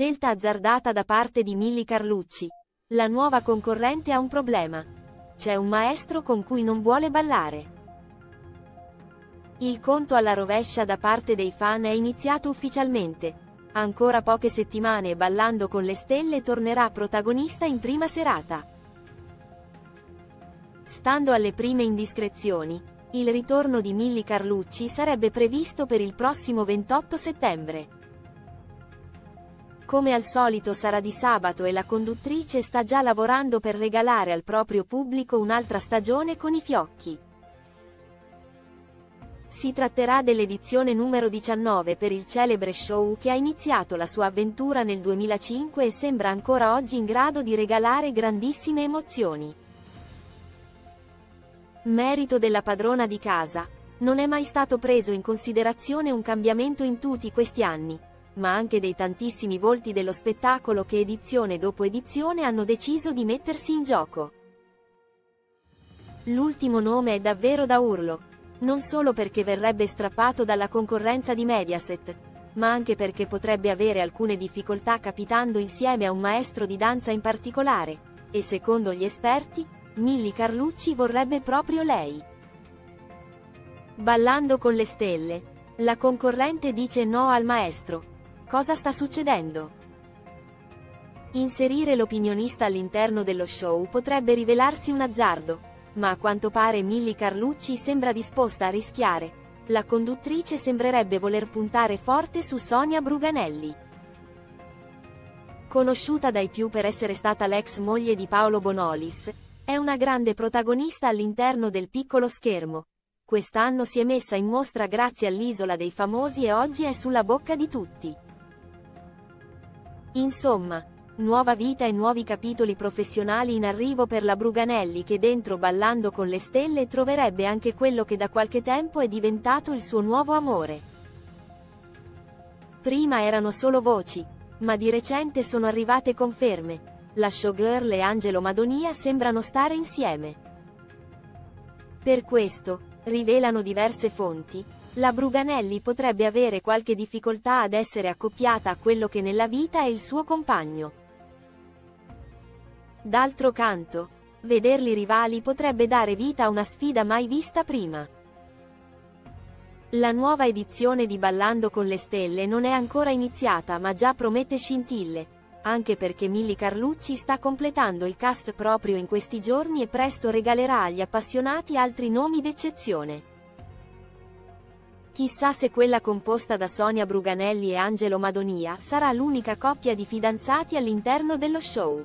scelta azzardata da parte di Milly Carlucci. La nuova concorrente ha un problema. C'è un maestro con cui non vuole ballare. Il conto alla rovescia da parte dei fan è iniziato ufficialmente. Ancora poche settimane e Ballando con le stelle tornerà protagonista in prima serata. Stando alle prime indiscrezioni, il ritorno di Milly Carlucci sarebbe previsto per il prossimo 28 settembre. Come al solito sarà di sabato e la conduttrice sta già lavorando per regalare al proprio pubblico un'altra stagione con i fiocchi. Si tratterà dell'edizione numero 19 per il celebre show che ha iniziato la sua avventura nel 2005 e sembra ancora oggi in grado di regalare grandissime emozioni. Merito della padrona di casa. Non è mai stato preso in considerazione un cambiamento in tutti questi anni, ma anche dei tantissimi volti dello spettacolo che edizione dopo edizione hanno deciso di mettersi in gioco. L'ultimo nome è davvero da urlo, non solo perché verrebbe strappato dalla concorrenza di Mediaset, ma anche perché potrebbe avere alcune difficoltà capitando insieme a un maestro di danza in particolare, e secondo gli esperti, Milly Carlucci vorrebbe proprio lei. Ballando con le stelle, la concorrente dice no al maestro. Cosa sta succedendo? Inserire l'opinionista all'interno dello show potrebbe rivelarsi un azzardo, ma a quanto pare Milly Carlucci sembra disposta a rischiare. La conduttrice sembrerebbe voler puntare forte su Sonia Bruganelli. Conosciuta dai più per essere stata l'ex moglie di Paolo Bonolis, è una grande protagonista all'interno del piccolo schermo. Quest'anno si è messa in mostra grazie all'Isola dei Famosi e oggi è sulla bocca di tutti. Insomma, Nuova vita e nuovi capitoli professionali in arrivo per la Bruganelli che dentro Ballando con le stelle troverebbe anche quello che da qualche tempo è diventato il suo nuovo amore. Prima erano solo voci, ma di recente sono arrivate conferme. La showgirl e Angelo Madonia sembrano stare insieme. Per questo, rivelano diverse fonti, la Bruganelli potrebbe avere qualche difficoltà ad essere accoppiata a quello che nella vita è il suo compagno. D'altro canto, vederli rivali potrebbe dare vita a una sfida mai vista prima. La nuova edizione di Ballando con le Stelle non è ancora iniziata ma già promette scintille, anche perché Milly Carlucci sta completando il cast proprio in questi giorni e presto regalerà agli appassionati altri nomi d'eccezione. Chissà se quella composta da Sonia Bruganelli e Angelo Madonia sarà l'unica coppia di fidanzati all'interno dello show.